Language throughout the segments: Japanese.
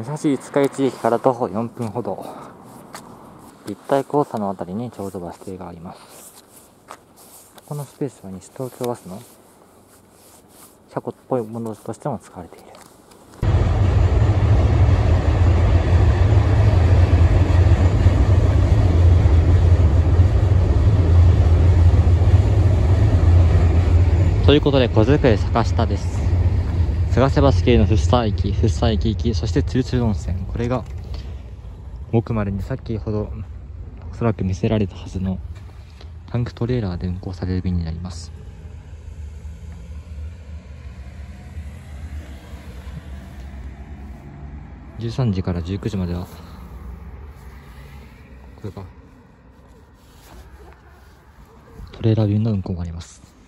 武蔵五日市駅から徒歩4分ほど。立体交差のあたりにちょうどバス停があります。このスペースは西東京バスの車庫っぽいものとしても使われている。ということで小机坂下です。菅瀬橋系の福生駅、福生駅行き、そしてツルツル温泉。これが、奥までに先ほど、おそらく見せられたはずの、タンクトレーラーで運行される便になります。13時から19時までは、これか、トレーラー便の運行があります。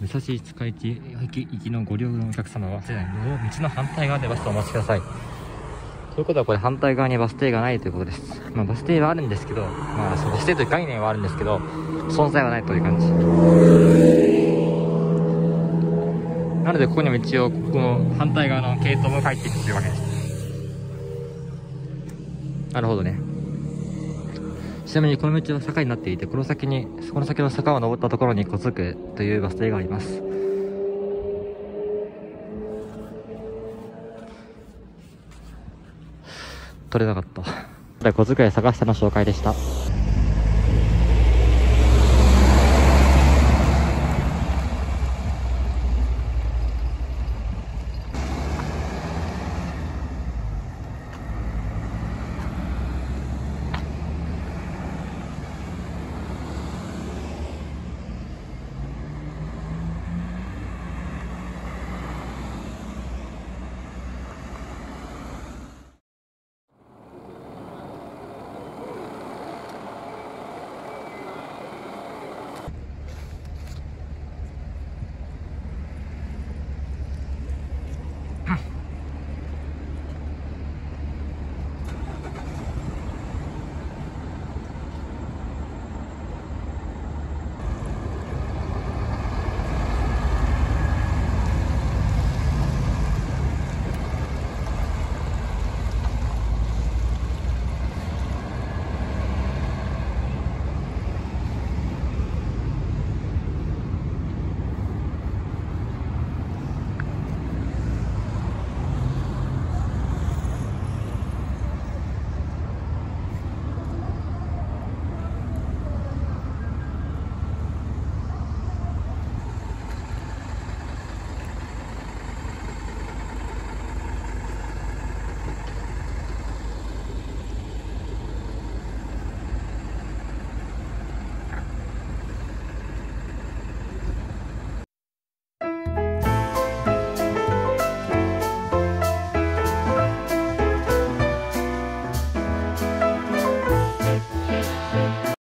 武蔵五日市行きのご利用のお客様は、道の反対側でバスをお待ちください。ということはこれ反対側にバス停がないということです。まあバス停はあるんですけど、まあバス停という概念はあるんですけど、存在はないという感じ。なのでここにも一応、この反対側の系統も帰っていくというわけです。なるほどね。ちなみにこの道は坂になっていて、この先に、この先の坂を登ったところに小津区というバス停があります。取れなかった。これ小机坂下の紹介でした。